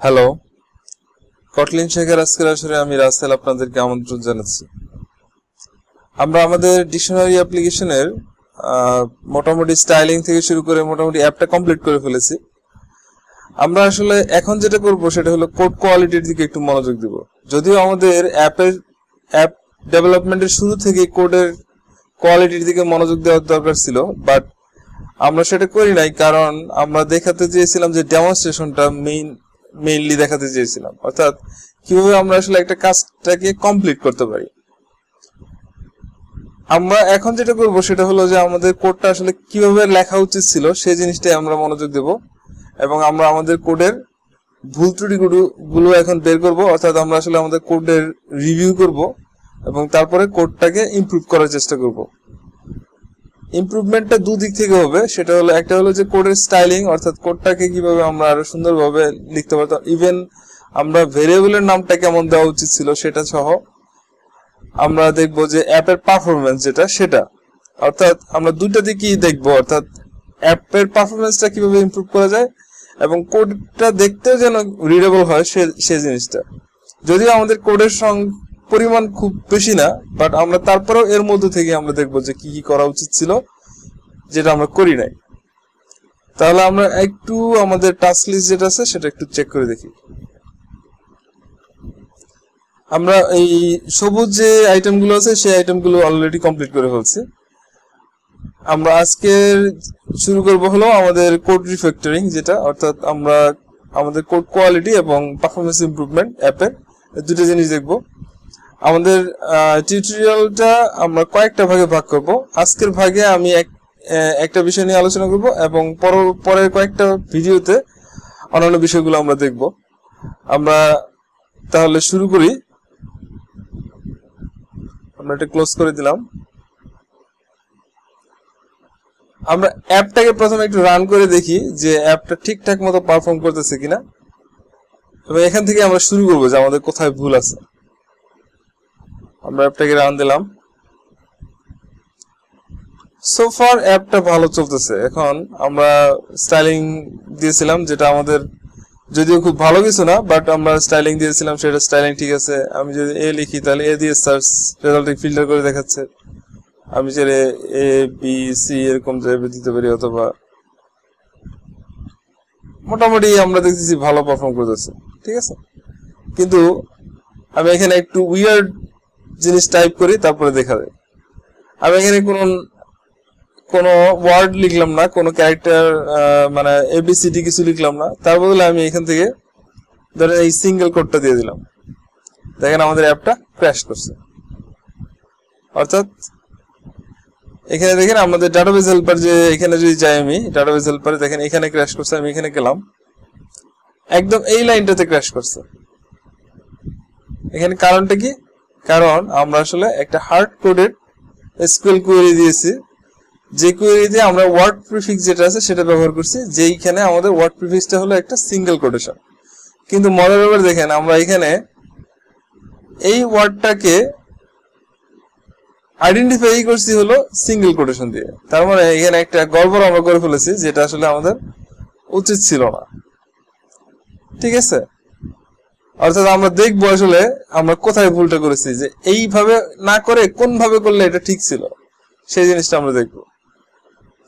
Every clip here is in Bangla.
হ্যালো কটলিন শেখের আজকের আসরে আমি রাসেল আপনাদেরকে আমন্ত্রণ জানাচ্ছি। আমরা আমাদের ডিকশনারি অ্যাপ্লিকেশনের মোটামুটি স্টাইলিং থেকে শুরু করে মোটামুটি অ্যাপটা কমপ্লিট করে ফেলেছি। আমরা আসলে এখন যেটা করব সেটা হলো কোড কোয়ালিটির দিকে একটু মনোযোগ দিব। যদিও আমাদের অ্যাপের, অ্যাপ ডেভেলপমেন্টের শুরু থেকে কোডের কোয়ালিটির দিকে মনোযোগ দেওয়ার দরকার ছিল বাট আমরা সেটা করি নাই কারণ আমরা দেখাতে চেয়েছিলাম যে ডেমনস্ট্রেশনটা মেইন মেইনলি দেখাতে চেয়েছিলাম। অর্থাৎ কীভাবে আমরা আসলে একটা কাজটাকে কমপ্লিট করতে পারি। আমরা এখন যেটা করব সেটা হলো যে আমাদের কোডটা আসলে কীভাবে লেখা উচিত ছিল সেই জিনিসটাই আমরা মনোযোগ দেব এবং আমরা আমাদের কোডের ভুল ত্রুটিগুলো গুলো এখন বের করব। অর্থাৎ আমরা আসলে আমাদের কোডের রিভিউ করব এবং তারপরে কোডটাকে ইমপ্রুভ করার চেষ্টা করব। ইমপ্রুভমেন্টটা দুদিক থেকে হবে। সেটা হলো, একটা হলো যে কোডের স্টাইলিং অর্থাৎ কোডটাকে কীভাবে আমরা আরও সুন্দরভাবে লিখতে পারতাম। ইভেন আমরা ভেরিয়েবলের নামটা কেমন দেওয়া উচিত ছিল সেটা সহ আমরা দেখব যে অ্যাপের পারফরমেন্স যেটা, সেটা। অর্থাৎ আমরা দুইটা দিকই দেখব, অর্থাৎ অ্যাপের পারফরমেন্সটা কীভাবে ইমপ্রুভ করা যায় এবং কোডটা দেখতেও যেন রিডেবল হয় সে সে জিনিসটা। যদিও আমাদের কোডের সং পরিমাণ খুব বেশি না বাট আমরা তারপরেও এর মধ্যে থেকে আমরা দেখব যে কি কি করা উচিত ছিল, যেটা আমরা করি নাই। তাহলে আমরা একটু আমাদের টাস্ক লিস্ট যেটা আছে, সেটা একটু চেক করে দেখি। আমরা এই সবুজ যে আইটেমগুলো আছে, সেই আইটেমগুলো অলরেডি কমপ্লিট করে ফেলছি। আমরা আজকের শুরু করব হলো আমাদের কোড রিফ্যাক্টরিং যেটা, অর্থাৎ আমরা আমাদের কোড কোয়ালিটি এবং পারফরমেন্স ইমপ্রুভমেন্ট অ্যাপের দুটো জিনিস দেখব। আমাদের টিউটোরিয়ালটা আমরা কয়েকটা ভাগে ভাগ করব। আজকের ভাগে আমি এক একটা বিষয় নিয়ে আলোচনা করব এবং পরের কয়েকটা ভিডিওতে অন্যান্য বিষয়গুলো আমরা দেখব। আমরা তাহলে শুরু করি। আমরা এটা ক্লোজ করে দিলাম। আমরা অ্যাপটাকে প্রথমে একটু রান করে দেখি যে অ্যাপটা ঠিকঠাক মতো পারফর্ম করতেছে কিনা। এবং এখান থেকে আমরা শুরু করব যে আমাদের কোথায় ভুল আছে। আমরা অ্যাপটাকে রান দিলাম। সোফার অ্যাপটা ভালো চলতেছে। এখন আমরা স্টাইলিং দিয়েছিলাম যেটা আমাদের যদিও খুব ভালো কিছু না বাট আমরা স্টাইলিং দিয়েছিলাম, সেটা স্টাইলিং ঠিক আছে। আমি যদি এ লিখি, তাহলে এ দিয়ে সার্চ রেজাল্ট ফিল্টার করে দেখাচ্ছে। আমি চাইলে এ বি সি এরকম টাইপের দিতে পারি অথবা মোটামুটি আমরা দেখতেছি ভালো পারফর্ম করতেছে। ঠিক আছে? কিন্তু আমি এখানে একটু উইয়ার্ড জিনিস টাইপ করি, তারপরে দেখা যায় আমি এখানে কোনো কোনো ওয়ার্ড লিখলাম না, কোনো ক্যারেক্টার মানে এবিসিডি কিছু লিখলাম না। তার বদলে আমি এখান থেকে ধরেন এই সিঙ্গেল কোডটা দিয়ে দিলাম। দেখেন আমাদের অ্যাপটা ক্র্যাশ করছে। অর্থাৎ, এখানে দেখেন আমাদের ডাটাবেস হেল্পার যে এখানে যদি যাই আমি ডাটাবেস হেল্পারে দেখেন এখানে ক্র্যাশ করছে, আমি এখানে গেলাম। একদম এই লাইনটাতে ক্র্যাশ করছে। এখানে কারণটা কি? কারণ আমরা আসলে একটা হার্ড কোডেড এসকিউএল কোয়েরি দিয়েছি। যে কোয়েরিতে আমরা ওয়ার্ড প্রিফিক্স যেটা আছে সেটা ব্যবহার করছি, যেইখানে আমাদের ওয়ার্ড প্রিফিক্সটা হলো একটা সিঙ্গেল কোটেশন। কিন্তু মজার ব্যাপার দেখেন, আমরা এখানে এই ওয়ার্ডটাকে আইডেন্টিফাই করছি হলো সিঙ্গেল কোটেশন দিয়ে। তার মানে এখানে একটা গড়বড় আমরা করে ফেলেছি, যেটা আসলে আমাদের উচিত ছিল না। ঠিক আছে? অর্থাৎ আমরা দেখব আসলে আমরা কোথায় ভুলটা করেছি, যে এইভাবে না করে কোন ভাবে করলে এটা ঠিক ছিল, সেই জিনিসটা আমরা দেখব।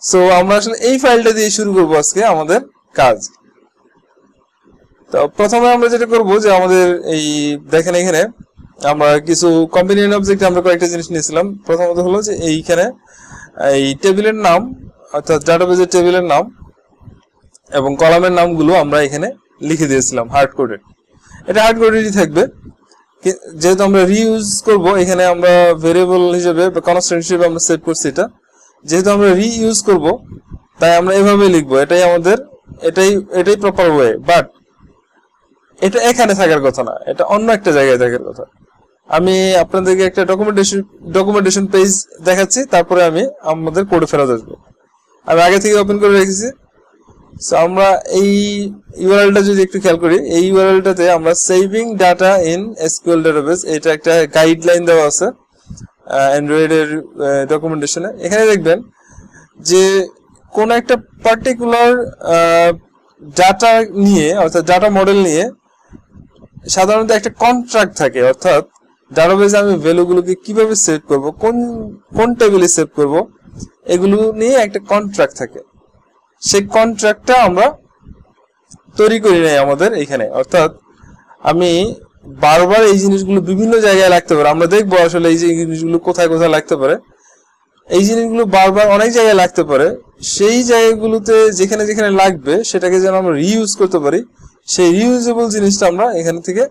সো আমরা আসলে এই ফাইলটা দিয়ে শুরু করব আজকে আমাদের কাজ। তো প্রথমে আমরা যেটা করব, যে আমাদের এই দেখেন এখানে আমরা কিছু কম্বিনেশন অবজেক্ট আমরা কয়েকটা জিনিস নিয়েছিলাম। প্রথমত হলো যে এইখানে এই টেবিলের নাম, অর্থাৎ ডাটাবেজের টেবিলের নাম এবং কলামের নামগুলো আমরা এখানে লিখে দিয়েছিলাম হার্ড কোডেড এটা হার্ড কোডেডই থাকবে। যেহেতু আমরা রিইউজ করব, এখানে আমরা ভেরিয়েবল হিসেবে বা কনস্ট্যান্ট হিসেবে আমরা সেট করছি এটা। যেহেতু আমরা রিইউজ করব, তাই আমরা এভাবে লিখব, এটাই আমাদের, এটাই এটাই প্রপার ওয়ে বাট এটা এখানে থাকার কথা না, এটা অন্য একটা জায়গায় থাকার কথা। আমি আপনাদেরকে একটা ডকুমেন্টেশন ডকুমেন্টেশন পেজ দেখাচ্ছি, তারপরে আমি আমাদের কোডে ফেরত আসব। আমি আগে থেকে ওপেন করে রেখেছি সো আমরা এই ইউআরএলটা যদি একটু খেয়াল করি, এই ইউআরএলটাতে আমরা saving data in SQL database এটা একটা গাইডলাইন দেওয়া আছে অ্যান্ড্রয়েডের ডকুমেন্টেশনে এখানে দেখবেন যে কোন একটা পার্টিকুলার ডাটা নিয়ে, অর্থাৎ ডাটা মডেল নিয়ে সাধারণত একটা কন্ট্রাক্ট থাকে। অর্থাৎ ডাটাবেজে আমি ভ্যালুগুলোকে কীভাবে সেভ করব, কোন কোন টেবিলে সেভ করব, এগুলো নিয়ে একটা কন্ট্রাক্ট থাকে। সেই কন্ট্রাক্টটা আমরা তৈরি করি নাই আমাদের এখানে। অর্থাৎ আমি বারবার এই জিনিসগুলো বিভিন্ন জায়গায় লাগতে পারে। আমরা দেখব আসলে এই জিনিসগুলো কোথায় কোথায় লাগতে পারে। এই জিনিসগুলো বারবার অনেক জায়গায় লাগতে পারে। সেই জায়গাগুলোতে যেখানে যেখানে লাগবে সেটাকে যেন আমরা রিইউজ করতে পারি। সেই রিউজেবল জিনিসটা আমরা এখান থেকে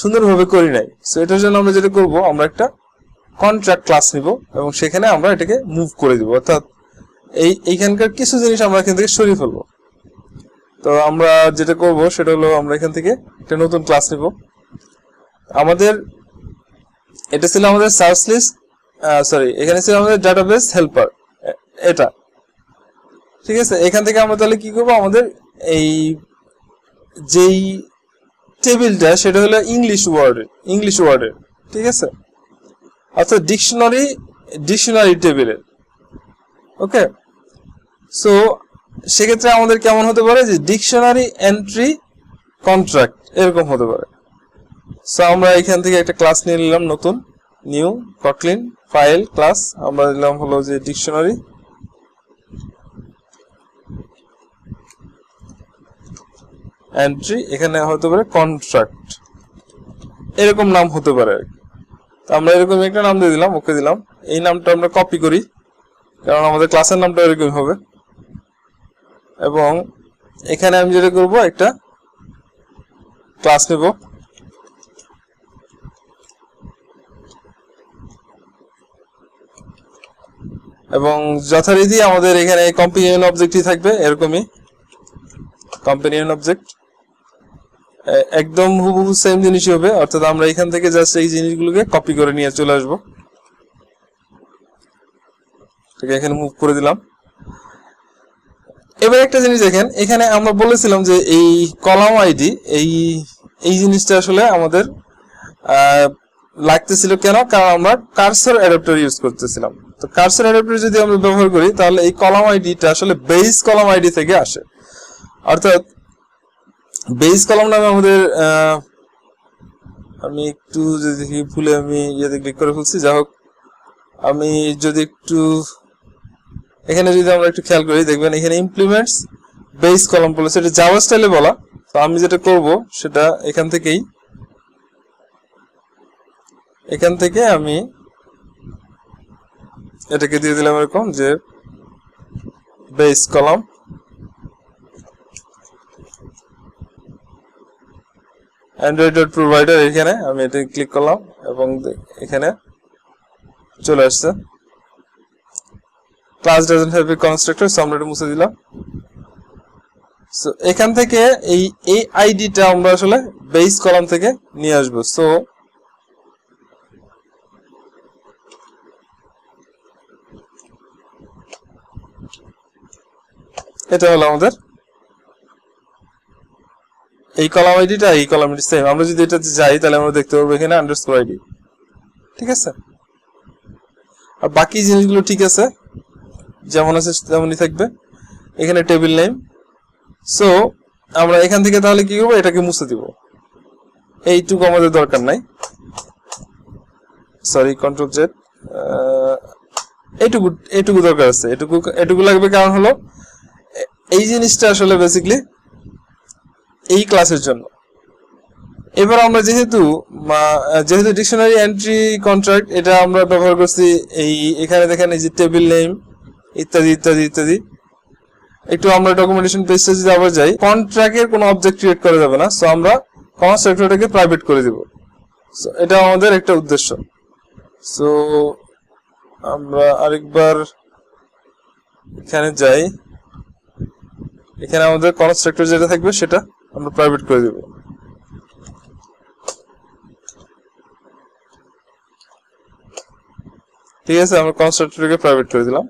সুন্দরভাবে করি নাই। সো এটার জন্য আমরা যেটা করব, আমরা একটা কন্ট্রাক্ট ক্লাস নিব এবং সেখানে আমরা এটাকে মুভ করে দিব। অর্থাৎ এই, এইখানকার কিছু জিনিস আমরা এখান থেকে সরিয়ে ফেলব। তো আমরা যেটা করব, সেটা হলো আমরা এখান থেকে একটা নতুন ক্লাস নিব। আমাদের, এটা ছিল আমাদের সার্চ লিস্ট সরি এখানে ছিল আমাদের ডাটাবেস হেল্পার এটা। ঠিক আছে? এখান থেকে আমরা তাহলে কি করব? আমাদের এই যেই টেবিলটা সেটা হলো ইংলিশ ওয়ার্ডের ইংলিশ ওয়ার্ডের ঠিক আছে? অর্থাৎ ডিকশনারি ডিকশনারি টেবিলের ওকে সো সেক্ষেত্রে আমাদের কেমন হতে পারে যে ডিকশনারি এন্ট্রি কন্ট্রাক্ট এরকম হতে পারে। সো আমরা এখান থেকে একটা ক্লাস নিয়ে নিলাম নতুন নিউ কটলিন ফাইল ক্লাস আমরা দিলাম হলো যে ডিকশনারি এন্ট্রি এখানে হতে পারে কন্ট্রাক্ট এরকম নাম হতে পারে তো আমরা এরকম একটা নাম দিয়ে দিলাম, ওকে দিলাম। এই নামটা আমরা কপি করি, কারণ আমাদের ক্লাসের নামটা এরকম হবে। এবং এখানে আমি যেটা করব, একটা ক্লাস নেব। এবং যথারীতি আমাদের এখানে কম্পিনিয়ন অবজেক্টই থাকবে, এরকমই। কম্পিনিয়ন অবজেক্ট একদম হুবহু সেম জিনিসই হবে, অর্থাৎ আমরা এখান থেকে জাস্ট এই জিনিসগুলোকে কপি করে নিয়ে চলে আসব। এখানে মুভ করে দিলাম। এবার একটা জিনিস দেখেন, এখানে আমরা বলেছিলাম যে এই কলাম আইডি, এই এই জিনিসটা আসলে আমাদের লাগতেছিল কেন? কারণ আমরা কার্সর অ্যাডাপ্টার ইউজ করতেছিলাম। তো কার্সর অ্যাডাপ্টার যদি আমরা ব্যবহার করি, তাহলে এই কলাম আইডিটা আসলে বেস কলাম আইডি থেকে আসে। অর্থাৎ বেস কলাম নামে আমাদের আমি একটু যদি ভুলে আমি ইয়েতে ক্লিক করে ফেলছি। যাই হোক, আমি যদি একটু এখানে যদি আমরা একটু খেয়াল করি, দেখবেন এখানে ইমপ্লিমেন্টস বেস কলম বলেছে। এটা জাভা স্টাইলে বলা। তো আমি যেটা করব, সেটা এখান থেকেই, এখান থেকে আমি এটাকে দিয়ে দিলাম এরকম যে বেস কলম অ্যান্ড্রয়েড ডট প্রোভাইডার এখানে আমি এটা ক্লিক করলাম এবং এখানে চলে আসছে। Class doesn't have a constructor so আমরা মুছে দিলাম। সো এখান থেকে এই এই আইডিটা আমরা আসলে বেস কলাম থেকে নিয়ে আসব। সো এটা হলো আমাদের এই কলাম আইডিটা এই কলাম আইডি সেম আমরা যদি এটাতে যাই, তাহলে আমরা দেখতে পাবো এখানে আন্ডারস্কোর আইডি ঠিক আছে? আর বাকি জিনিসগুলো ঠিক আছে? যেমন আছে তেমনই থাকবে। এখানে টেবিল নেম সো আমরা এখান থেকে তাহলে কি করব? এটাকে মুছে দিব। এইটুকু আমাদের দরকার নাই। সরি কন্ট্রোল জেড এইটুকু এইটুকু দরকার আছে। এটুকু এটুকু লাগবে কারণ হলো, এই জিনিসটা আসলে বেসিকলি এই ক্লাসের জন্য। এবার আমরা যেহেতু যেহেতু ডিকশনারি এন্ট্রি কন্ট্রাক্ট এটা আমরা ব্যবহার করছি এই, এখানে দেখেন এই যে টেবিল নেম ইত্যাদি ইত্যাদি ইত্যাদি। একটু আমরা ডকুমেন্টেশন পেজটা যদি আবার যাই কন্ট্রাক্টের কোনো অবজেক্ট ক্রিয়েট করা যাবে না সো আমরা কমার্স সেক্টরটাকে প্রাইভেট করে দিব। সো এটা আমাদের একটা উদ্দেশ্য। সো আমরা আরেকবার এখানে যাই। এখানে আমাদের কনস্ট্রাক্টর যেটা থাকবে, সেটা আমরা প্রাইভেট করে দিব। ঠিক আছে, আমরা কনস্ট্রাক্টরকে প্রাইভেট করে দিলাম।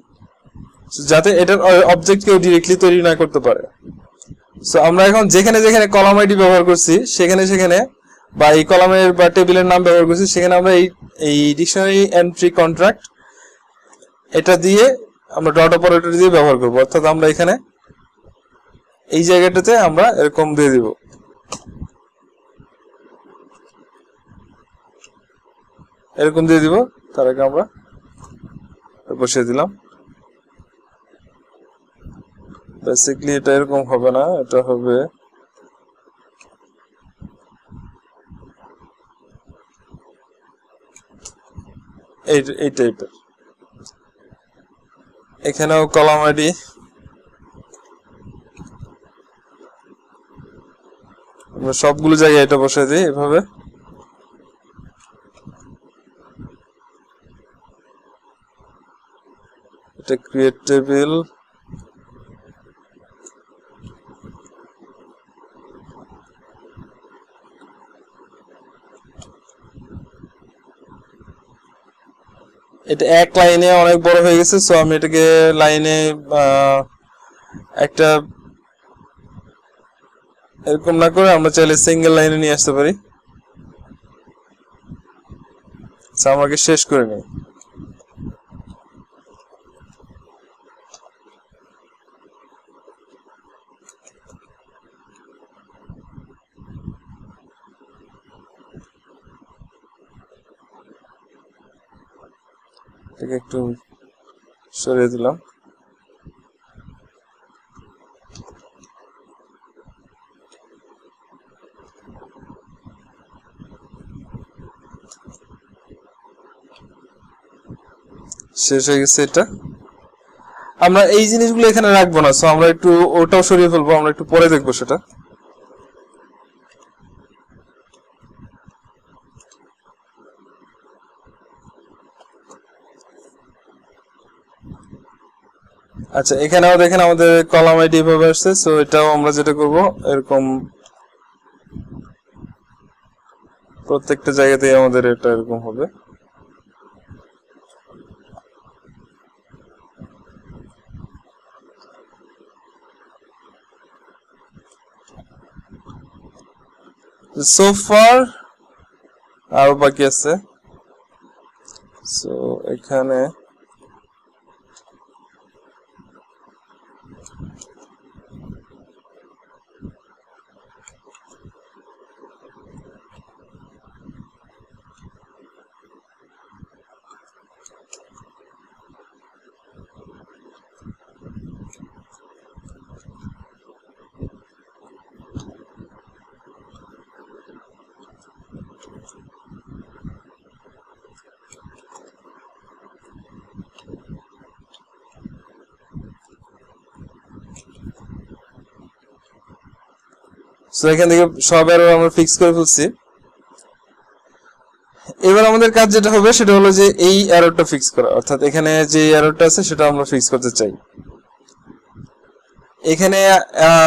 যাতে এটার অবজেক্ট কেউ ডিরেক্টলি তৈরি না করতে পারে। সো আমরা এখন যেখানে যেখানে কলাম আইডি ব্যবহার করছি, সেখানে সেখানে বা এই কলামের বা টেবিলের নাম ব্যবহার করছি, সেখানে আমরা এই এই ডিকশনারি এন্ট্রি কন্ট্রাক্ট এটা দিয়ে আমরা ডট অপারেটর দিয়ে ব্যবহার করব। অর্থাৎ আমরা এখানে এই জায়গাটাতে আমরা এরকম দিয়ে দিব। এরকম দিয়ে দিব, তার আগে আমরা বসিয়ে দিলাম। বেসিকলি এটা এরকম হবে না, এটা হবে এই এই টাইপের এখানেও কলাম আইডি আমরা সবগুলো জায়গায় এটা বসে দিই এভাবে। এটা ক্রিয়েট টেবিল এটা এক লাইনে অনেক বড় হয়ে গেছে সো আমি এটাকে লাইনে একটা এরকম না করে আমরা চাইলে সিঙ্গেল লাইনে নিয়ে আসতে পারি। আমাকে শেষ করে নিই। এটাকে একটু সরিয়ে দিলাম। শেষ হয়ে গেছে এটা। আমরা এই জিনিসগুলো এখানে রাখব না সো আমরা একটু ওটাও সরিয়ে ফেলব, আমরা একটু পরে দেখব সেটা। আচ্ছা এখানেও দেখেন আমাদের কলাম আইডি এভাবে আসছে সো এটাও আমরা যেটা করব, এরকম প্রত্যেকটা জায়গাতেই আমাদের এটা এরকম হবে। সো ফার আরও বাকি আছে। সো এখানে সো এখান থেকে সব এরর আমরা ফিক্স করে ফেলছি। এবার আমাদের কাজ যেটা হবে, সেটা হলো যে এই এররটা ফিক্স করা। অর্থাৎ এখানে যে এররটা আছে, সেটা আমরা ফিক্স করতে চাই। এখানে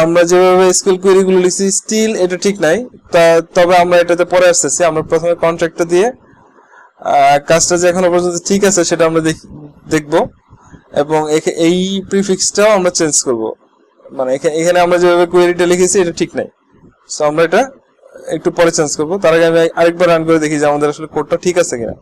আমরা যেভাবে স্কুল কোয়েরি গুলো লিখছি স্টিল এটা ঠিক নাই। তবে আমরা এটাতে পরে আসতেছি। আমরা প্রথমে কন্ট্রাক্টটা দিয়ে কাজটা যে এখনও পর্যন্ত ঠিক আছে, সেটা আমরা দেখব। এবং এই প্রিফিক্সটাও আমরা চেঞ্জ করব। মানে এখানে আমরা যেভাবে কোয়েরিটা লিখেছি, এটা ঠিক নাই। সো আমরা এটা একটু পরে চেঞ্জ করব। তার আগে আমি আরেকবার রান করে দেখি যে আমাদের আসলে কোডটা ঠিক আছে কিনা।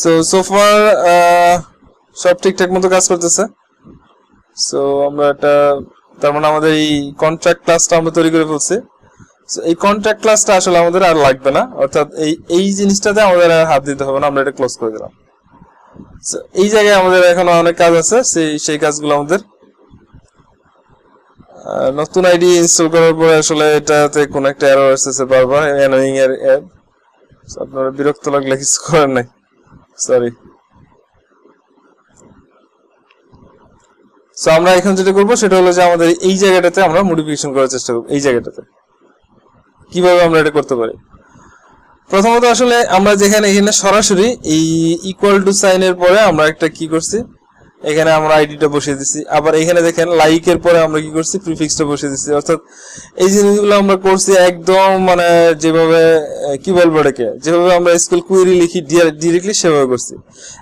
সো সোফার সব ঠিকঠাক মতো কাজ করতেছে। সো আমরা এটা তার মানে আমাদের এই কন্ট্রাক্ট ক্লাসটা আমরা তৈরি করে ফেলছি। এই কন্ট্রাক্ট ক্লাসটা আসলে আমাদের আর লাগবে না। অর্থাৎ এই এই জিনিসটাতে আমাদের আর হাত দিতে হবে না, আমরা এটা ক্লোজ করে দিলাম। এই জায়গায় আমাদের এখনও অনেক কাজ আছে, সেই সেই কাজগুলো আমাদের। নতুন আইডি ইনস্টল করার পরে আসলে এটাতে কোন একটা এরর আসতেছে বারবার অ্যানোয়িং এর অ্যাড আপনারা বিরক্ত লাগলে কিছু করার নাই। সরি সো আমরা এখন যেটা করব, সেটা হলো যে আমাদের এই জায়গাটাতে আমরা মডিফিকেশন করার চেষ্টা করব, এই জায়গাটাতে। কীভাবে আমরা এটা করতে পারি? প্রথমত আসলে আমরা যেখানে, এখানে সরাসরি এই ইকুয়াল টু সাইনের পরে আমরা একটা কি করছি? এখানে আমরা আইডিটা বসিয়ে দিছি। আবার এখানে দেখেন লাইকের পরে আমরা কি করছি? প্রিফিক্সটা বসিয়ে দিছি। অর্থাৎ এই জিনিসগুলো আমরা করছি একদম মানে যেভাবে কি বলব এটাকে? যেভাবে আমরা স্কুল কুয়েরি লিখি ডিরেক্টলি সেভাবে করছি।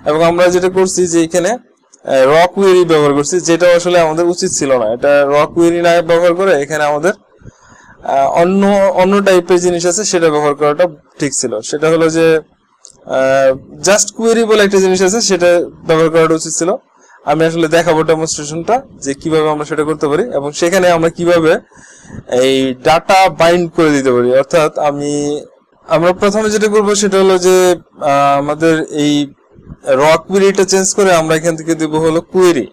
এবং আমরা যেটা করছি যে এখানে র কুয়েরি ব্যবহার করছি যেটা আসলে আমাদের উচিত ছিল না। এটা র কুয়েরি না ব্যবহার করে এখানে আমাদের অন্য অন্য টাইপের জিনিস আছে, সেটা ব্যবহার করাটা ঠিক ছিল। সেটা হলো যে জাস্ট কুয়েরি বলে একটা জিনিস আছে, সেটা ব্যবহার করাটা উচিত ছিল। আমি আসলে দেখাবো ডেমনস্ট্রেশনটা যে কীভাবে আমরা সেটা করতে পারি, এবং সেখানে আমরা কীভাবে এই ডাটা বাইন্ড করে দিতে পারি। অর্থাৎ আমি, আমরা প্রথমে যেটা করব সেটা হলো যে আমাদের এই র কুয়েরিটা চেঞ্জ করে আমরা এখান থেকে দেবো হলো কুয়েরি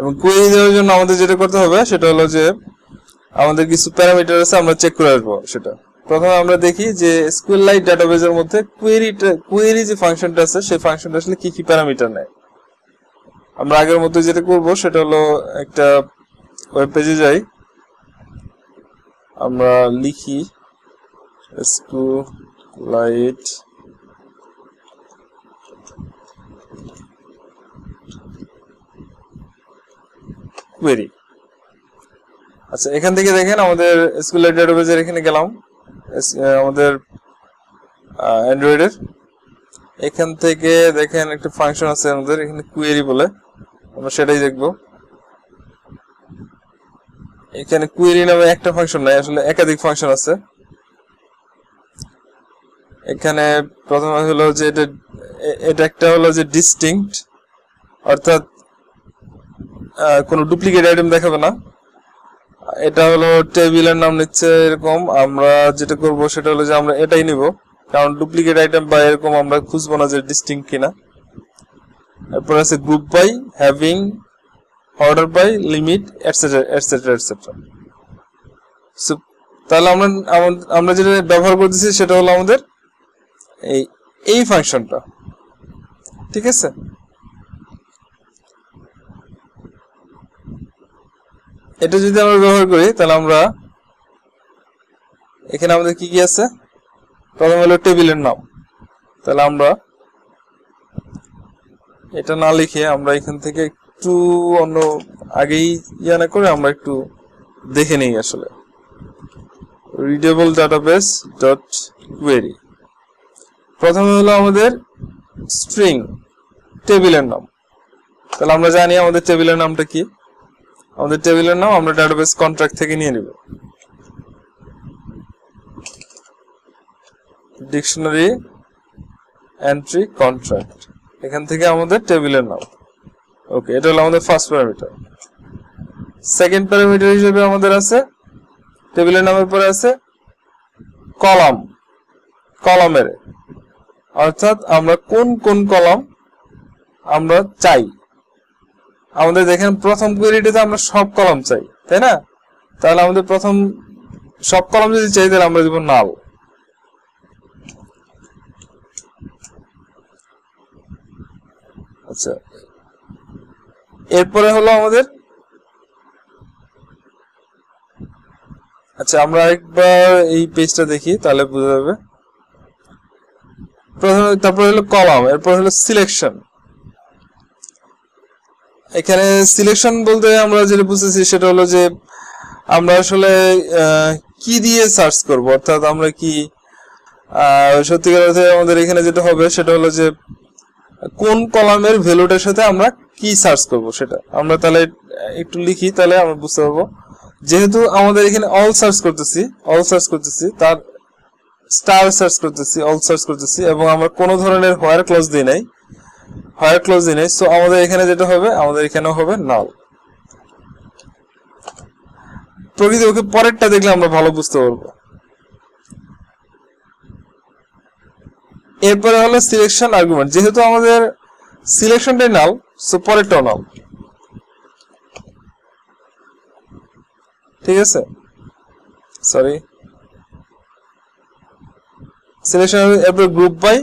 এবং কুয়েরি দেওয়ার জন্য আমাদের যেটা করতে হবে, সেটা হলো যে আমাদের কিছু প্যারামিটার আছে, আমরা চেক করে আসব সেটা। প্রথমে আমরা দেখি যে স্কুল লাইট ডাটাবেজের মধ্যে কুয়েরি যে ফাংশনটা আছে, সেই ফাংশনটা আসলে কি কি প্যারামিটার নেয়। আমরা আগের মতো যেটা করব, সেটা হলো একটা ওয়েব পেজে যাই। আমরা লিখি স্কুল লাইট কুয়েরি আচ্ছা এখান থেকে দেখেন আমাদের স্কুল ডেটাবেজের এখানে গেলাম। আমাদের অ্যান্ড্রয়েডের। এখান থেকে দেখেন একটা ফাংশন আছে আমাদের, এখানে কুয়েরি বলে। আমরা সেটাই দেখব। এখানে কুয়েরি নামে একটা ফাংশন নাই, আসলে একাধিক ফাংশন আছে। এখানে প্রথমে হলো যে এটা এটা একটা হলো যে ডিস্টিংক্ট অর্থাৎ কোনো ডুপ্লিকেট আইটেম দেখাবে না। এটা হলো টেবিলের নাম নিচ্ছে এরকম। আমরা যেটা করব সেটা হলো যে আমরা এটাই নিব। কারণ ডুপ্লিকেট আইটেম বা এরকম আমরা খুঁজবো না যে ডিস্টিং কিনা। এরপর আছে group by having order by limit etcetera etcetera etcetera so তাহলে আমরা আমরা যেটা ব্যবহার করতেছি সেটা হলো আমাদের এই এই ফাংশনটা ঠিক আছে? এটা যদি আমরা ব্যবহার করি, তাহলে আমরা এখানে আমাদের কি কি আছে? প্রথম হলো টেবিলের নাম। তাহলে আমরা এটা না লিখে আমরা এখান থেকে একটু অন্য আগেই ইয়া না করে আমরা একটু দেখে নিই আসলে। রিডেবল ডাটাবেস ডট কোয়েরি প্রথমে হলো আমাদের স্ট্রিং টেবিলের নাম। তাহলে আমরা জানি আমাদের টেবিলের নামটা কি? আমাদের টেবিলের নাম, আমরা ডাটাবেস কন্ট্রাক্ট থেকে নিয়ে নিব। ডিকশনারি এন্ট্রি কন্ট্রাক্ট এখান থেকে আমাদের টেবিলের নাম। ওকে এটা হলো আমাদের ফার্স্ট প্যারামিটার সেকেন্ড প্যারামিটার হিসেবে আমাদের আছে, টেবিলের নামের পরে আছে, কলাম। কলামের। অর্থাৎ আমরা কোন কোন কলাম আমরা চাই। আমাদের দেখেন প্রথম কোয়েরিটিতে আমরা সব কলাম চাই, তাই না? তাহলে আমাদের প্রথম সব কলাম যদি চাই, তাহলে আমরা দিব নাল আচ্ছা। এরপরে হলো আমাদের আচ্ছা আমরা একবার এই পেজটা দেখি, তাহলে বোঝা যাবে। প্রথমে, তারপরে হলো কলাম, এরপর হলো সিলেকশন এখানে সিলেকশন বলতে আমরা যেটা বুঝতেছি সেটা হলো যে আমরা আসলে কি দিয়ে সার্চ করব? অর্থাৎ আমরা কি সত্যিকার অর্থে আমাদের এখানে যেটা হবে সেটা হলো যে কোন কলামের ভ্যালুটার সাথে আমরা কি সার্চ করব সেটা। আমরা তাহলে একটু লিখি, তাহলে আমরা বুঝতে পারব। যেহেতু আমাদের এখানে অল সার্চ করতেছি অল সার্চ করতেছি, তার স্টার সার্চ করতেছি অল সার্চ করতেছি, এবং আমরা কোনো ধরনের হোয়ার ক্লজ দিই নাই। হোয়ার ক্লজ দিই নাই সো আমাদের এখানে যেটা হবে, আমাদের এখানেও হবে নাল প্রকৃতি ওকে পরেরটা দেখলে আমরা ভালো বুঝতে পারব। এরপরে হলো সিলেকশন আর্গুমেন্ট যেহেতু আমাদের সিলেকশনটাই নাল সো পরেরটাও নাল ঠিক আছে? সরি সিলেকশন এরপরে group by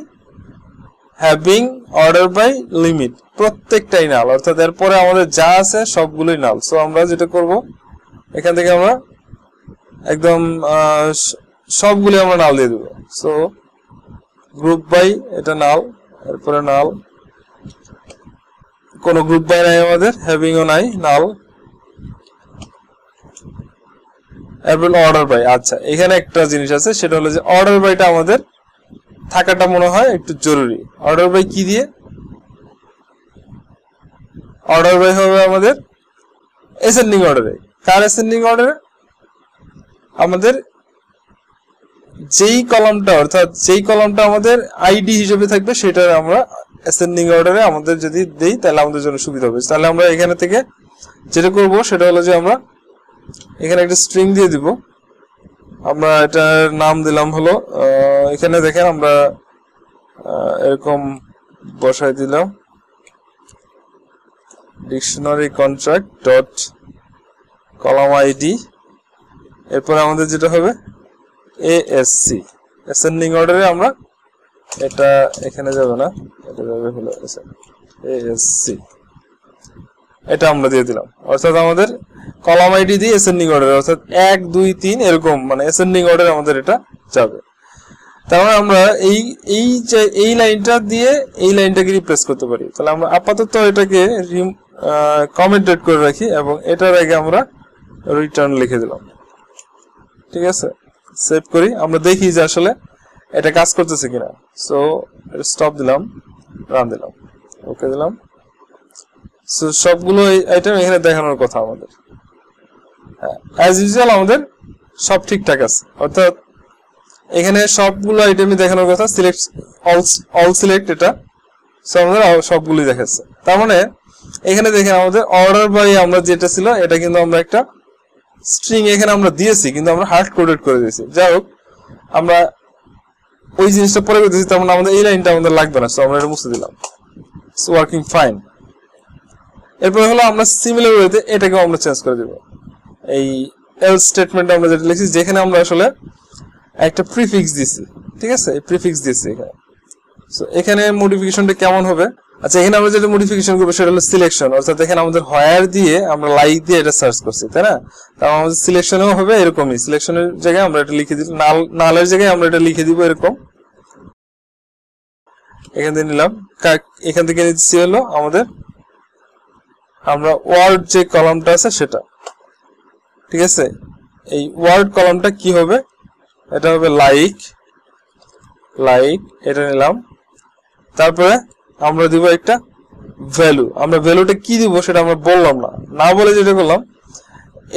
having order by limit. প্রত্যেকটাই নাল, অর্থাৎ এরপরে আমাদের যা আছে সবগুলোই নাল। সো আমরা যেটা করব, এখান থেকে আমরা একদম সবগুলো আমরা নাল দিয়ে দেবো। সো গ্রুপ বাই এটা নাল, এরপরে নাল। কোনো গ্রুপ বাই নাই আমাদের, হ্যাভিংও নাই, নাল। এরপর অর্ডার বাই আচ্ছা এখানে একটা জিনিস আছে, সেটা হলো যে অর্ডার বাইটা আমাদের থাকাটা মনে হয় একটু জরুরি। অর্ডার বাই কি দিয়ে? অর্ডার বাই হবে আমাদের এসেন্ডিং অর্ডারে কার এসেন্ডিং অর্ডারে আমাদের যেই কলামটা, অর্থাৎ যেই কলামটা আমাদের আইডি হিসেবে থাকবে সেটা আমরা অ্যাসেন্ডিং অর্ডারে আমাদের যদি দেই, তাহলে আমাদের জন্য সুবিধা হবে। তাহলে আমরা এখানে থেকে যেটা করব, সেটা হলো যে আমরা এখানে একটা স্ট্রিং দিয়ে দিব। আমরা এটার নাম দিলাম হলো এখানে দেখেন আমরা এরকম বসাই দিলাম। Dictionary contract dot column ID এরপর আমাদের যেটা হবে এএসসি অ্যাসেন্ডিং অর্ডারে আমরা এটা এখানে যাবে না, এটা যাবে হলো এএসসি এটা আমরা দিয়ে দিলাম। অর্থাৎ আমাদের কলাম আইডি দিয়ে অ্যাসেন্ডিং অর্ডার অর্থাৎ এক, দুই, তিন এরকম মানে অ্যাসেন্ডিং অর্ডার আমাদের এটা যাবে। তার মানে আমরা এই এই যে, এই লাইনটা দিয়ে এই লাইনটাকে রিপ্লেস করতে পারি। তাহলে আমরা আপাতত এটাকে কমেন্টেড করে রাখি এবং এটার আগে আমরা রিটার্ন লিখে দিলাম। ঠিক আছে? সেভ করি। আমরা দেখি যে আসলে এটা কাজ করতেছে কিনা। সো স্টপ দিলাম রান দিলাম। ওকে দিলাম। সো সবগুলো আইটেম এখানে দেখানোর কথা আমাদের। অ্যাজ ইউজুয়াল আমাদের সব ঠিকঠাক আছে। অর্থাৎ এখানে সবগুলো আইটেমই দেখানোর কথা সিলেক্ট অল অল সিলেক্ট এটা। সো আমাদের সবগুলোই দেখাচ্ছে। তার মানে এখানে দেখেন আমাদের অর্ডার বাই আমরা যেটা ছিল, এটা কিন্তু আমরা একটা স্ট্রিং এখানে আমরা দিয়েছি, কিন্তু আমরা হার্ড কোডেড করে দিয়েছি। যাই হোক, আমরা ওই জিনিসটা পরে করতেছি তার মানে আমাদের এই লাইনটা আমাদের লাগবে না। সো আমরা এটা মুছে দিলাম। ওয়ার্কিং ফাইন এরপরে হলো আমরা সিমিলার ওয়েতে এটাকেও আমরা চেঞ্জ করে দিব। এই এল স্টেটমেন্ট আমরা যেটা লিখছি, যেখানে আমরা আসলে একটা প্রিফিক্স দিছি, ঠিক আছে? এই প্রিফিক্স দিছি এখানে। সো এখানে মডিফিকেশনটা কেমন হবে? আচ্ছা এখানে আমরা যেটা মডিফিকেশন করব সেটা হলো সিলেকশন অর্থাৎ এখানে আমাদের হোয়ার দিয়ে আমরা লাইক দিয়ে এটা সার্চ করছি, তাই না? তাও আমাদের সিলেকশনেও হবে এরকমই। সিলেকশনের জায়গায় আমরা এটা লিখে দিব নাল নালের জায়গায় আমরা এটা লিখে দিব এরকম। এখান থেকে নিলাম। এখান থেকে নিচ্ছি হলো আমাদের আমরা ওয়ার্ড যে কলামটা আছে সেটা। ঠিক আছে? এই ওয়ার্ড কলামটা কি হবে? এটা হবে লাইক লাইক এটা নিলাম। তারপরে আমরা দিব একটা ভ্যালু আমরা ভ্যালুটা কি দিব সেটা আমরা বললাম না। না বলে যেটা করলাম,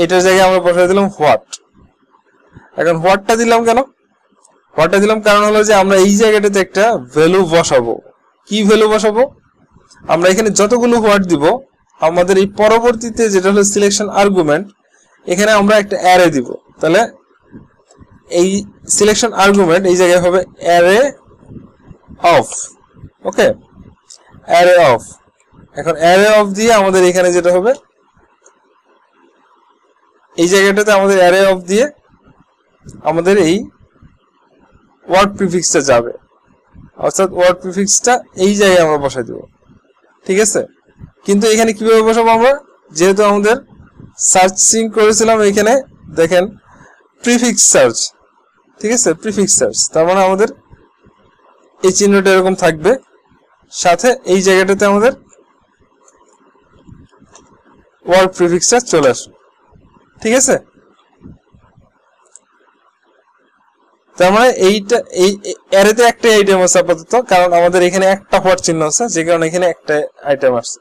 এটার জায়গায় আমরা বসাই দিলাম হোয়াট এখন হোয়াটটা দিলাম কেন? হোয়াটটা দিলাম কারণ হলো যে আমরা এই জায়গাটাতে একটা ভ্যালু বসাবো। কি ভ্যালু বসাবো? আমরা এখানে যতগুলো হোয়াট দিব আমাদের এই পরবর্তীতে যেটা হলো সিলেকশন আর্গুমেন্ট এখানে আমরা একটা অ্যারে দিব। তাহলে এই সিলেকশন আর্গুমেন্ট এই জায়গায় হবে array of okay array of এখন অ্যারে অফ দিয়ে আমাদের এখানে যেটা হবে, এই জায়গাটাতে আমাদের অ্যারে অফ দিয়ে আমাদের এই ওয়ার্ড প্রিফিক্সটা যাবে। অর্থাৎ ওয়ার্ড প্রিফিক্সটা এই জায়গায় আমরা বসাই দেব। ঠিক আছে? কিন্তু এখানে কীভাবে বসাবো আমরা? যেহেতু আমাদের সার্চিং করেছিলাম এখানে, দেখেন প্রিফিক্স সার্চ ঠিক আছে? প্রিফিক্স সার্চ তার মানে আমাদের এই চিহ্নটা এরকম থাকবে। সাথে এই জায়গাটাতে আমাদের ওয়ার্ড প্রিফিক্সটা চলে আসবে, ঠিক আছে? তার মানে এইটা, এই অ্যারেতে একটা আইটেম আছে আপাতত, কারণ আমাদের এখানে একটা হোয়াট চিহ্ন আছে, যে কারণে এখানে একটা আইটেম আসছে।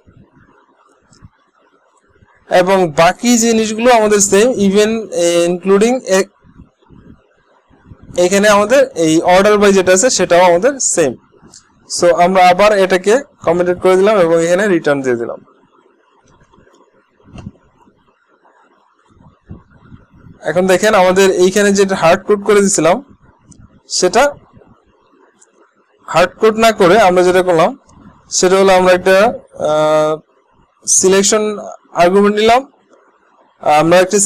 এবং বাকি জিনিসগুলো আমাদের সেম ইভেন ইনক্লুডিং এখানে আমাদের এই অর্ডার বাই যেটা আছে সেটাও আমাদের সেম সো আমরা আবার এটাকে কমেন্টেড করে দিলাম এবং এখানে রিটার্ন দিয়ে দিলাম। এখন দেখেন আমাদের এইখানে যেটা হার্ড কোড করে দিছিলাম, সেটা হার্ড কোড না করে আমরা যেটা করলাম, সেটা হলো আমরা একটা সিলেকশন আর্গুমেন্ট নিলাম। আমরা একটা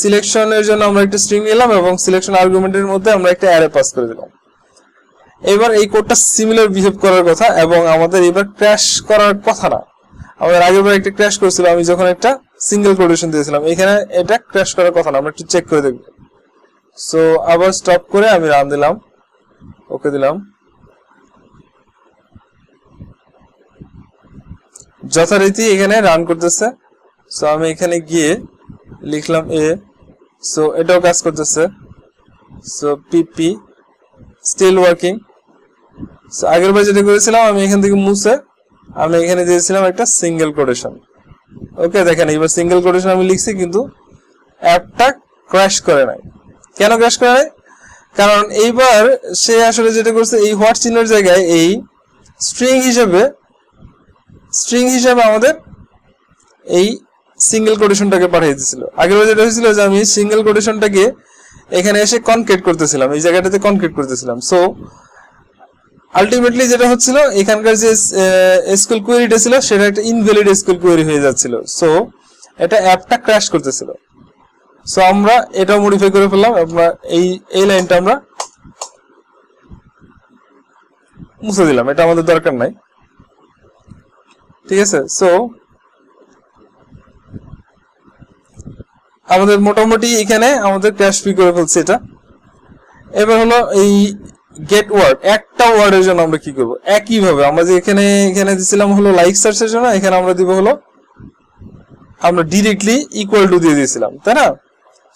সিলেকশনের জন্য আমরা একটা স্ট্রিং নিলাম এবং সিলেকশন আর্গুমেন্টের মধ্যে আমরা একটা অ্যারে পাস করে দিলাম। এবার এই কোডটা সিমিলার বিহেভ করার কথা এবং আমাদের এবার ক্র্যাশ করার কথা না। আমাদের আগের বার একটা ক্র্যাশ করেছিল, আমি যখন একটা সিঙ্গেল কোটেশন দিয়েছিলাম, এখানে এটা ক্র্যাশ করার কথা না, আমরা একটু চেক করে দেখব। সো আবার স্টপ করে আমি রান দিলাম। ওকে দিলাম। যথারীতি এখানে রান করতেছে। সো আমি এখানে গিয়ে লিখলাম এ সো এটাও কাজ করতেছে। So PP still working so আগের বার যেটা করেছিলাম, আমি এখান থেকে মুছে, আমি এখানে দিয়েছিলাম একটা সিঙ্গেল কোটেশন ওকে দেখেন, এবার সিঙ্গেল কোটেশন আমি লিখছি, কিন্তু অ্যাপটা ক্র্যাশ করে নাই। কেন ক্র্যাশ করে নাই? কারণ এইবার সে আসলে যেটা করছে, এই হোয়াট চিহ্নের জায়গায় এই স্ট্রিং হিসেবে স্ট্রিং হিসেবে আমাদের এই সিঙ্গেল কোটেশনটাকে পাঠিয়ে দিয়েছিল। আগের যেটা হয়েছিল যে আমি সিঙ্গেল কোটেশনটাকে এখানে এসে কনক্রিট করতেছিলাম, এই জায়গাটাতে কনক্রিট করতেছিলাম। সো আলটিমেটলি যেটা হচ্ছিল, এখানকার যে এসকিউএল কোয়েরিটা ছিল, সেটা একটা ইনভ্যালিড এসকিউএল কোয়েরি হয়ে যাচ্ছিল। সো এটা অ্যাপটা ক্র্যাশ করতেছিল। সো আমরা এটাও মডিফাই করে ফেললাম, আমরা এই এই লাইনটা আমরা মুছে দিলাম। এটা আমাদের দরকার নাই। ঠিক আছে? সো আমাদের মোটামুটি এখানে আমাদের ক্যাশ ফ্রি করে ফেলছে এটা। এবার হলো এই গেট ওয়ার্ড একটা ওয়ার্ডের জন্য আমরা কি করব? একই ভাবে আমরা যে এখানে এখানে দিছিলাম হলো লাইক সার্চের জন্য, এখানে আমরা দিব হলো, আমরা ডিরেক্টলি ইকুয়াল টু দিয়ে দিয়েছিলাম, তাই না?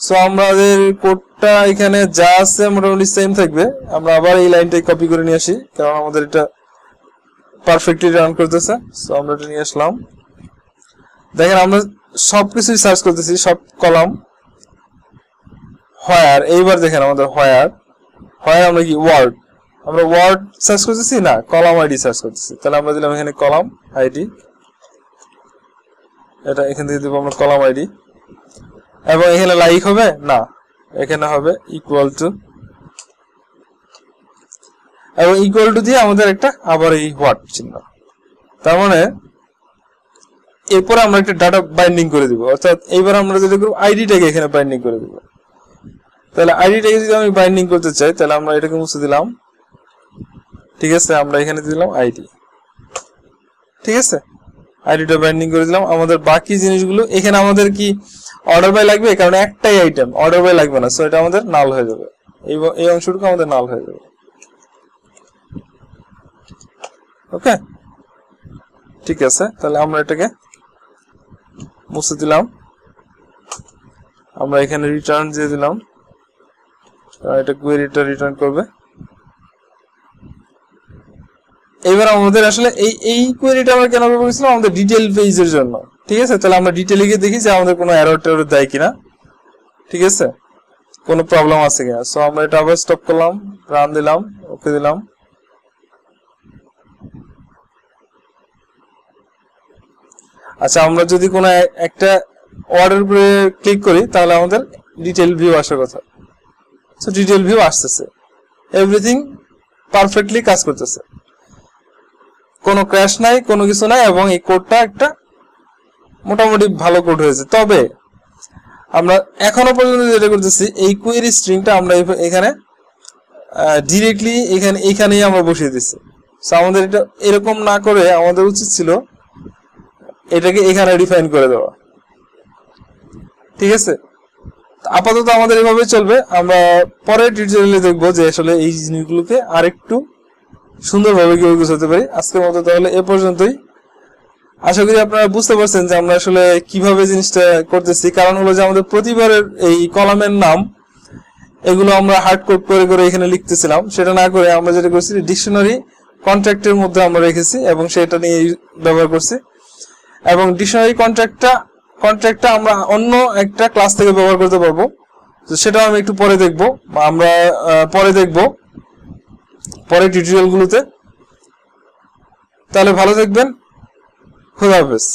সো আমাদের কোডটা এখানে যা আছে মোটামুটি সেম থাকবে। আমরা আবার এই লাইনটাই কপি করে নিয়ে আসি, কারণ আমাদের এটা পারফেক্টলি রান করতেছে। সো আমরা এটা নিয়ে আসলাম। দেখেন, আমরা সবকিছুই সার্চ করতেছি, সব কলাম। হোয়ার এইবার দেখেন আমাদের হোয়ার হোয়ার আমরা কি? ওয়ার্ড আমরা ওয়ার্ড সার্চ করতেছি না, কলাম আইডি সার্চ করতেছি। তাহলে আমরা দিলাম এখানে কলাম আইডি এটা এখান থেকে দিব আমরা কলাম আইডি এবং এখানে লাইক হবে? না। এখানে হবে ইকুয়াল টু এবং ইকুয়াল টু দিয়ে আমাদের একটা আবার এই হোয়াট চিহ্ন। তার মানে এরপরে আমরা একটা ডাটা বাইন্ডিং করে দিব। অর্থাৎ এইবার আমরা যেটা করব আইডিটাকে এখানে বাইন্ডিং করে দিব। তাহলে আইডিটাকে যদি আমি বাইন্ডিং করতে চাই, তাহলে আমরা এটাকে মুছে দিলাম। ঠিক আছে, আমরা এখানে দিলাম আইডি ঠিক আছে? আইডিটা বাইন্ডিং করে দিলাম। আমাদের বাকি জিনিসগুলো, এখানে আমাদের কি অর্ডার বাই লাগবে? কারণ একটাই আইটেম অর্ডার বাই লাগবে না। সো এটা আমাদের নাল হয়ে যাবে। এই অংশটুকু আমাদের নাল হয়ে যাবে। ওকে ঠিক আছে, তাহলে আমরা এটাকে মুছে দিলাম। আমরা এখানে রিটার্ন দিয়ে দিলাম। এটা কোয়েরিটা রিটার্ন করবে। এবার আমাদের আসলে এই এই কোয়েরিটা আমরা কেন ব্যবহার করেছিলাম? আমাদের ডিটেল পেজের জন্য। ঠিক আছে? তাহলে আমরা ডিটেলে গিয়ে দেখি যে আমাদের কোনো এরর টেরর দেয় কিনা। ঠিক আছে? কোনো প্রবলেম আছে কিনা। সো আমরা এটা আবার স্টপ করলাম রান দিলাম ওকে দিলাম। আচ্ছা আমরা যদি কোনো একটা অর্ডার উপরে ক্লিক করি, তাহলে আমাদের ডিটেল ভিউ আসার কথা। সো ডিটেল ভিউ আসতেছে। এভরিথিং পারফেক্টলি কাজ করতেছে। কোনো ক্র্যাশ নাই, কোনো কিছু নাই, এবং এই কোডটা একটা মোটামুটি ভালো কোড হয়েছে। তবে, আমরা এখনও পর্যন্ত যেটা করতেছি, এই কুয়েরি স্ট্রিংটা আমরা এখানে ডিরেক্টলি এখানে এইখানেই আমরা বসিয়ে দিচ্ছি সো আমাদের এটা এরকম না করে আমাদের উচিত ছিল এটাকে এখানে ডিফাইন করে দেওয়া। ঠিক আছে? আপাতত আমাদের এভাবে চলবে। আমরা পরের টিউটোরিয়ালে দেখব যে আসলে এই জিনিসগুলোকে আরেকটু সুন্দরভাবে কীভাবে গুছাতে পারি। আজকের মতো তাহলে এ পর্যন্তই। আশা করি আপনারা বুঝতে পারছেন যে আমরা আসলে কীভাবে জিনিসটা করতেছি। কারণ হলো যে আমাদের প্রতিবারের এই কলামের নাম, এগুলো আমরা হার্ড কোড করে করে এখানে লিখতেছিলাম। সেটা না করে আমরা যেটা করছি ডিকশনারি কন্ট্রাক্টের মধ্যে আমরা রেখেছি এবং সেটা নিয়ে ব্যবহার করছি। এবং ডিকশনারি কন্ট্রাক্টটা কন্ট্রাক্টটা আমরা অন্য একটা ক্লাস থেকে ব্যবহার করতে পারব। তো সেটাও আমি একটু পরে দেখব আমরা পরে দেখব, পরে টিউটোরিয়ালগুলোতে তাহলে ভালো থাকবেন, খুদা হাফেজ।